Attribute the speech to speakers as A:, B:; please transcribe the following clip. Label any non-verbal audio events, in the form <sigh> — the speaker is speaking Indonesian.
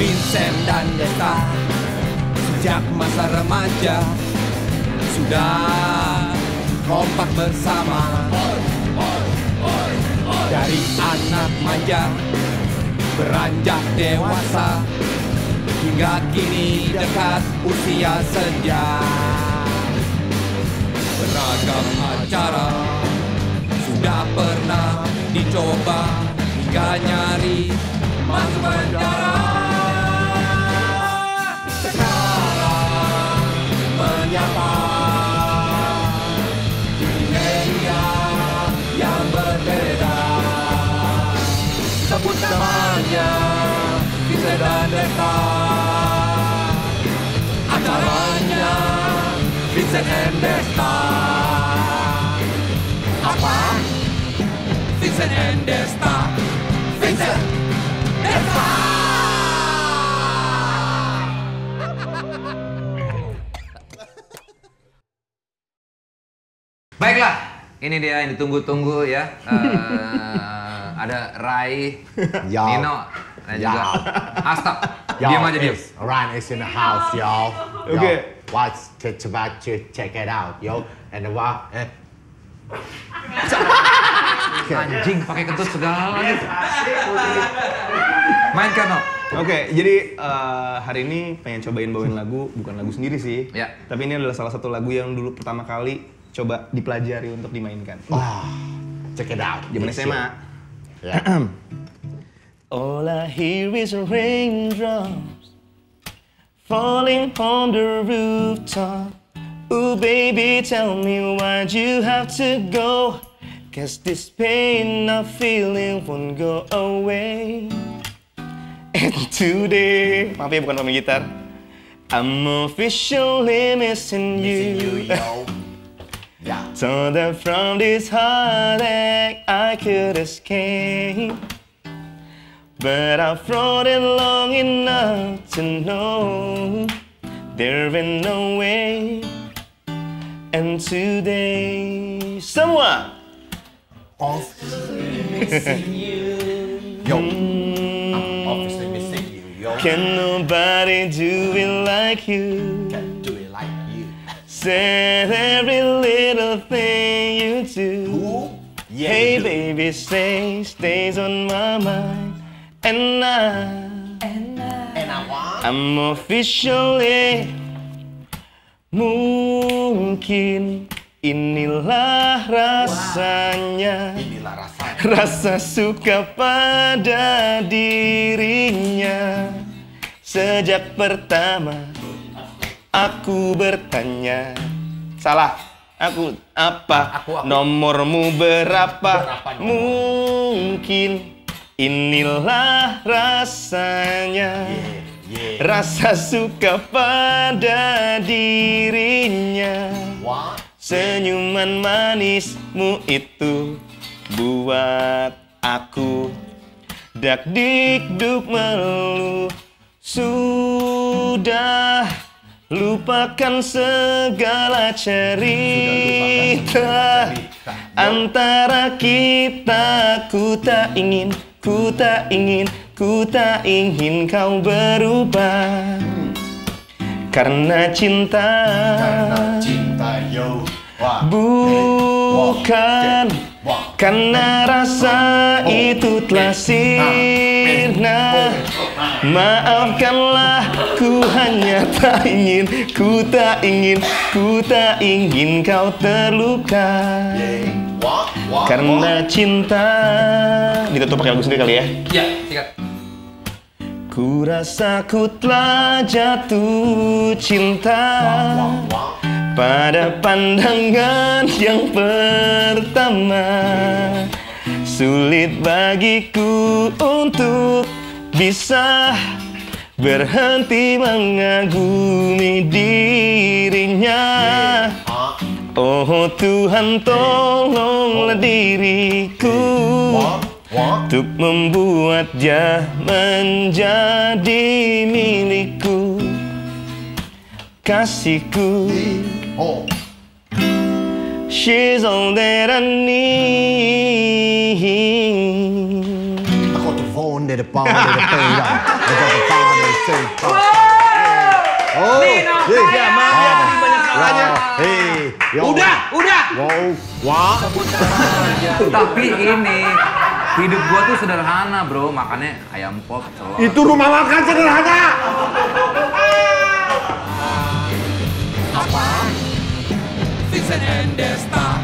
A: Vincent dan Desta Sejak masa remaja Sudah kompak bersama. Dari anak manja Beranjak dewasa Hingga kini dekat usia senja. Beragam acara Sudah pernah dicoba Hingga nyaris masuk penjara Bisa dan Desta Acaranya Vincent and Desta Apa? Vincent and Desta Vincent Desta
B: Baiklah, ini dia yang ditunggu-tunggu ya. Eh, <laughs> ada Rai,
C: Yo.
B: Nino, dan
C: Yo.
B: juga Astap.
C: Yo,
B: Diam aja diam.
C: Ryan is in the house, yo. Yo,
D: Okay.
C: Watch, check, check, check, check it out, yo. And the what? Eh. <laughs>
B: Anjing pakai kentut segala. Mainkan no.
D: Oke, jadi eh, hari ini pengen cobain bawain lagu, bukan lagu sendiri sih.
B: Ya.
D: Tapi ini adalah salah satu lagu yang dulu pertama kali coba dipelajari untuk dimainkan.
C: Oh, check it out.
D: Zaman
C: It's
D: SMA.
C: you.
D: All I hear is raindrops falling on the rooftop. Ooh, baby, tell me why'd you have to go? Cause this pain I'm feeling won't go away. And today, maaf ya bukan pemain gitar. I'm officially missing you.
C: Missing yo. Yeah.
D: Thought that from this heartache I could escape. But I've fought it long enough to know there ain't no way. And today, someone
C: Obviously missing you. Yo. Mm. I'm obviously missing you, yo.
D: can nobody do it like you.
C: Can't do it like you.
D: Said every little thing you do.
C: Ooh. Yeah.
D: Hey
C: you do.
D: baby, stay, stays on my mind. And I,
C: And I want.
D: I'm officially mungkin inilah rasanya.
C: Inilah rasanya.
D: Rasa suka pada dirinya Sejak pertama aku bertanya Salah, aku apa?
C: Aku- aku.
D: Nomormu berapa?
C: Berapa nomor?
D: Mungkin inilah rasanya.
C: Yeah.
D: Rasa suka pada dirinya.
C: What?
D: Senyuman manismu itu buat aku. Dak dikduk melu. Sudah lupakan segala cerita. Antara kita ku tak ingin ku tak ingin ku tak ingin kau berubah. Karena cinta.
C: Karena cinta, yo.
D: Bukan. Karena rasa itu telah sirna. Maafkanlah ku hanya tak ingin. Ku tak ingin, ku tak ingin kau terluka.
C: Yeah. Wah. Wah.
D: Karena cinta Ditutup pakai lagu sendiri kali ya
B: Ya, sikat.
D: Ku rasa ku telah jatuh cinta
C: Wah. Wah.
D: Pada pandangan yang pertama Sulit bagiku untuk bisa Berhenti mengagumi dirinya. Oh Tuhan tolonglah diriku. Untuk membuat dia menjadi milikku. Kasihku.
C: Oh.
D: She's all that I need
C: Aku tuh phone di depan di depan dah. Di depan di depan. Oh,
B: Nino
C: Hei, yo.
D: Udah, udah.
C: Wow, wah.
B: Tapi ini hidup gua tuh sederhana bro, makannya ayam pop, telur.
C: Itu rumah makan sederhana.
A: Vincent and Desta